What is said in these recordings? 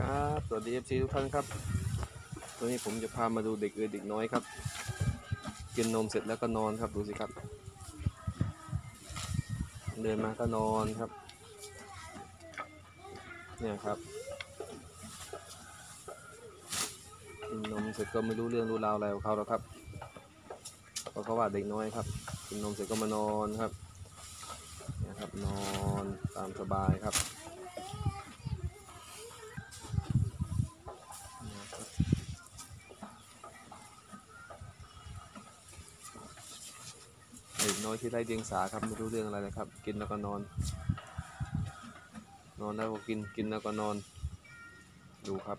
ครับ สวัสดีเอฟซีทุกท่านครับ วันนี้ผมจะพามาดูเด็กเอ๋ยเด็กน้อยครับ กินนมเสร็จแล้วก็นอนครับ ดูสิครับ เดินมาก็นอนครับ เนี่ยครับ กินนมเสร็จก็ไม่รู้เรื่องรู้ราวอะไรของเขาแล้วครับเพราะเขาว่าเด็กน้อยครับ กินนมเสร็จก็มานอนครับเนี่ยครับนอนตามสบายครับ เด็กน้อยที่ไร้เดียงสาครับไม่รู้เรื่องอะไรเลยครับ กินแล้วก็นอน นอนแล้วก็กินกินแล้วก็นอน ดูครับ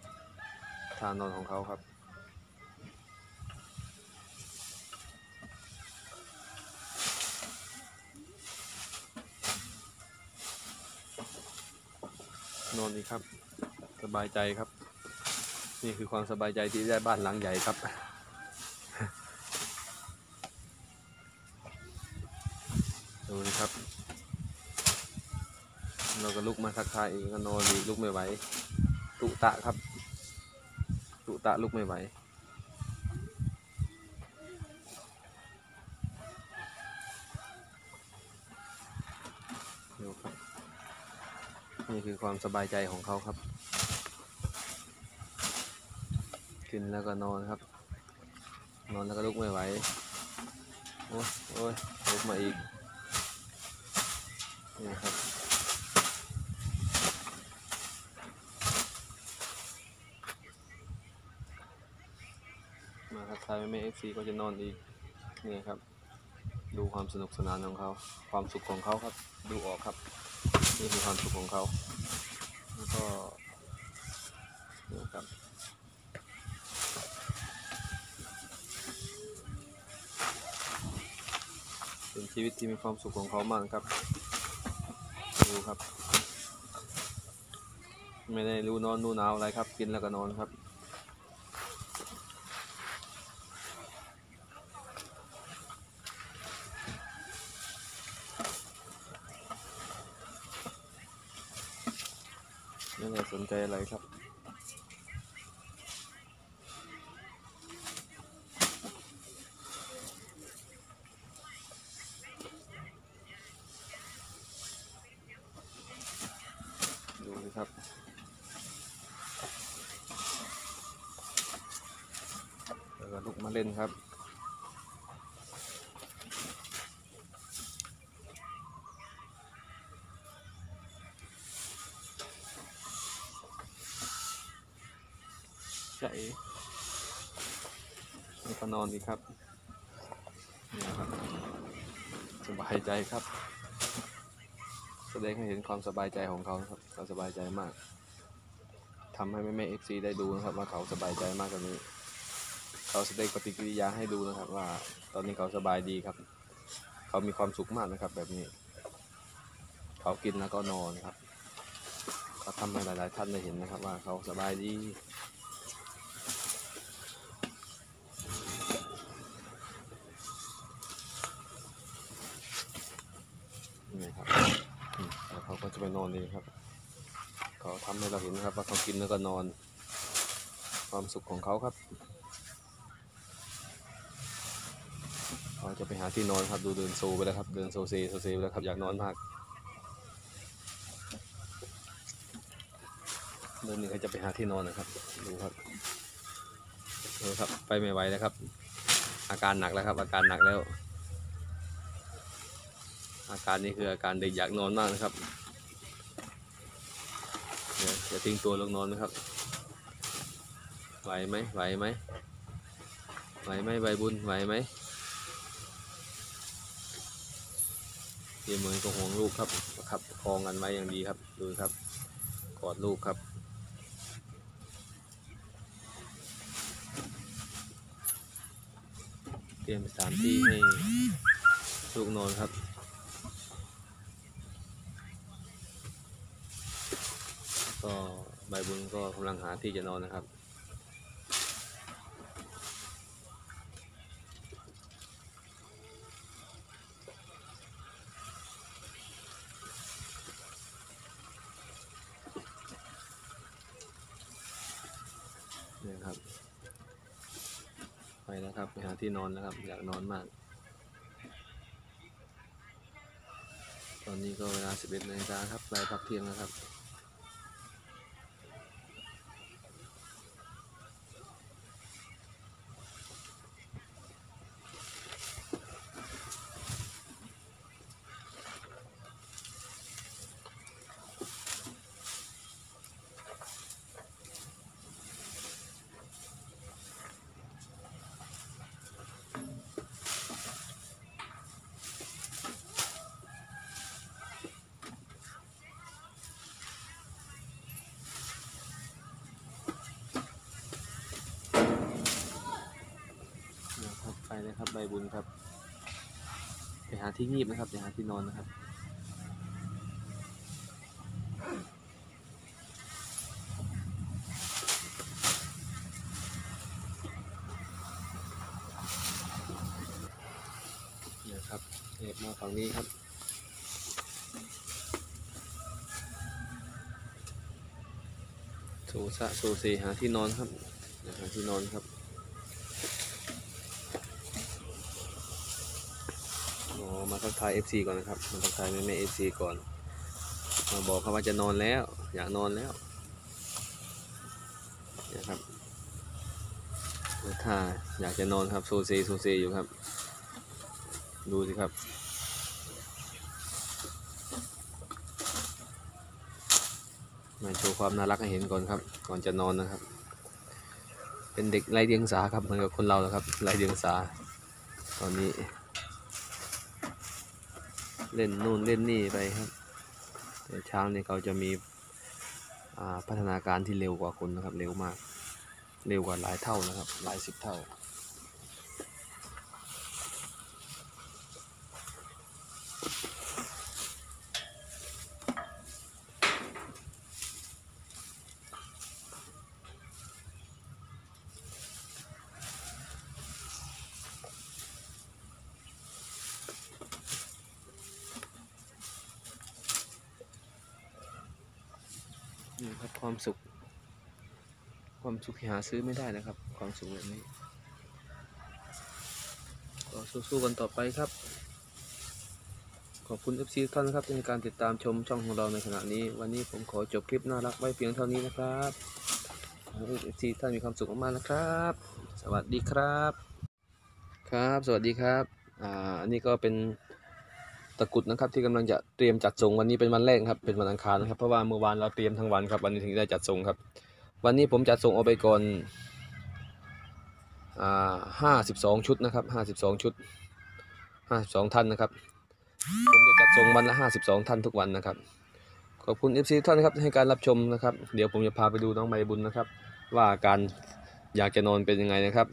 ท่านอนของเขาครับนอนดีครับ สบายใจครับ นี่คือความสบายใจที่ได้บ้านหลังใหญ่ครับ ดูนะครับ เราก็ลุกมาทักทายองก็นอนดีลุกไม่ไหว ตุตะครับ ตุตะลุกไม่ไหวดูครับนี่คือความสบายใจของเขาครับ กินแล้วก็นอนครับ นอนแล้วก็ลุกไม่ไหว โอ้ยโอ้ยลุกมาอีก นี่ครับมาทักทายแม่เอฟซีก็จะนอนอีกนี่ครับ ดูความสนุกสนานของเขา ความสุขของเขาครับ ดูออกครับ นี่คือความสุขของเขา แล้วก็นี่ครับเป็นชีวิตที่มีความสุขของเขามากครับ ดูครับ ไม่ได้รู้นอนรู้หนาวอะไรครับ กินแล้วก็นอนครับไม่ได้สนใจอะไรครับ ดูสิ ครับแล้วก็ลุกมาเล่นครับใจแล้วก็นอนดีครับนี่ครับ สบายใจครับ แสดงให้เห็นความสบายใจของเขาครับเขาสบายใจมากทำให้แม่แม่เอฟซีได้ดูนะครับว่าเขาสบายใจมากกว่านี้ เขาแสดงปฏิกิริยาให้ดูนะครับ ว่าตอนนี้เขาสบายดีครับ เขามีความสุขมากนะครับ แบบนี้ เขากินแล้วก็นอนครับเขาทำให้หลาย ๆ ท่านได้เห็นนะครับว่าเขาสบายดีนี่ครับ แล้วเขาก็จะไปนอนเองครับ เขาทำให้เราเห็นนะครับ ว่าเขากินแล้วก็นอน ความสุขของเขาครับเขาจะไปหาที่นอนครับดูเดินโซไปแล้วครับ เดินโซเซโซเซไปแล้วครับอยากนอนมากเดินนี่เขาจะไปหาที่นอนนะครับดูครับดูครับไปไม่ไหวแล้วครับ อาการหนักแล้วครับ อาการหนักแล้วอาการนี้คืออาการเด็กอยากนอนมากนะครับ จะทิ้งตัวลงนอนนะครับ ไหวไหมไหวไหมไหวไหมใบบุญไหวไหมเยี่ยมเหมือนกับห่วงลูกครับประคับประคองกันไว้อย่างดีครับ ดูครับ กอดลูกครับ เตรียมสถานที่ให้ลูกนอนครับ ก็ใบบุญก็กำลังหาที่จะนอนนะครับนะครับ ไปแล้วครับไปหาที่นอนแล้วครับ อยากนอนมากตอนนี้ก็เวลา 11นาฬิกาครับไปพักเที่ยงแล้วครับ นะครับไปบใบบุญครับ ไปหาที่งีบนะครับไปหาที่นอนนะครับเนี่ยครับเอบมาฝั่งนี้ครับโซซะโซเซหาที่นอนครับหาที่นอนครับ อ๋อ มาทักทาย FC ก่อนนะครับ มาทักทายแม่แม่ FC ก่อน มาบอกเขาว่าจะนอนแล้ว อยากนอนแล้วเนี่ยครับถ้าอยากจะนอนครับโซเซโซเซอยู่ครับ ดูสิครับมาโชว์ความน่ารักให้เห็นก่อนครับ ก่อนจะนอนนะครับ เป็นเด็กไร้เดียงสาครับเหมือนกับคนเราแหละครับไร้เดียงสา ตอนนี้ เล่นนู่นเล่นนี่ไปครับแต่ช้างเนี่ยเขาจะมีพัฒนาการที่เร็วกว่าคนนะครับ เร็วมาก เร็วกว่าหลายเท่านะครับ หลายสิบเท่า นี่ ครับ ความสุข ความสุขหาซื้อไม่ได้นะครับ ความสุขแบบนี้ก็สู้ๆกันต่อไปครับ ขอบคุณ FC ทุกท่านนะครับในการติดตามชมช่องของเราในขณะนี้ วันนี้ผมขอจบคลิปน่ารักไว้เพียงเท่านี้นะครับขอให้ FC ท่านมีความสุขมากๆนะครับ สวัสดีครับ ครับ สวัสดีครับ อ่า อันนี้ก็เป็น ตะกุดนะครับที่กำลังจะเตรียมจัดส่งวันนี้เป็นวันแรกครับเป็นวันอังคารนะครับเพราะว่าเมื่อวานเราเตรียมทั้งวันครับวันนี้ถึงได้จัดส่งครับ วันนี้ผมจัดส่งเอาไปก่อนอ่าห้าสิบสองชุดนะครับห้าสิบสองชุดห้าสิบสองท่านนะครับ ผมจะจัดส่งวันละห้าสิบสองท่านทุกวันนะครับ ขอบคุณเอฟซีท่านครับให้การรับชมนะครับ เดี๋ยวผมจะพาไปดูน้องใบบุญนะครับ ว่าอาการอยากจะนอนเป็นยังไงนะครับ